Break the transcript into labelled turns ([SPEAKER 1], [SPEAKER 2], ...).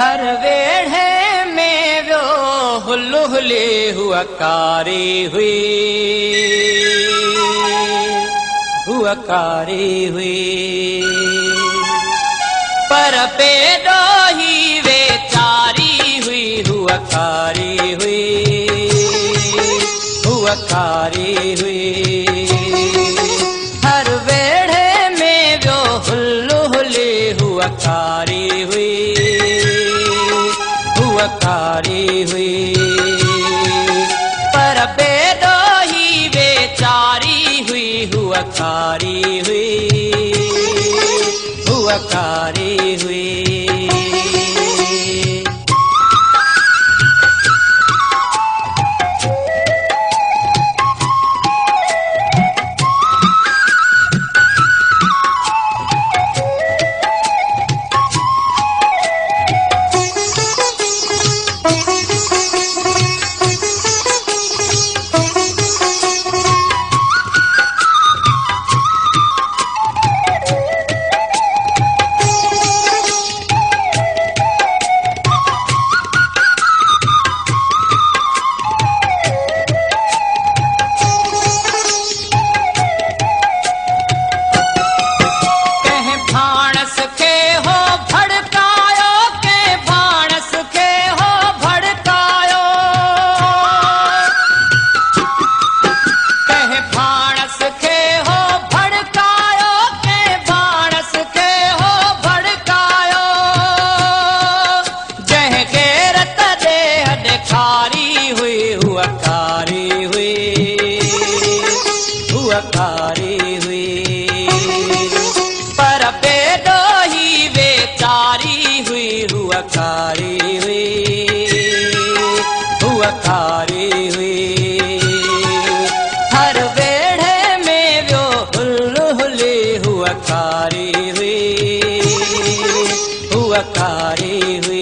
[SPEAKER 1] हर वेढ़े में वो हुलु हुली हुआ कारी हुई। हुआ कारी हुई। पर पेडो ही वेचारी हुई, हुआ कारी हुई। हुआ कारी हुई। पर बेदो ही बेचारी हुई हुआ खारी हुई हुआ कारी हुई। रखारे हुए पर पेड़ो ही बेचारी हुई हुआ खारी हुई। हुआ खारी हुई। हर बेड़े में वो हुली हुआ खारी हुई। हुआ खारी हुई।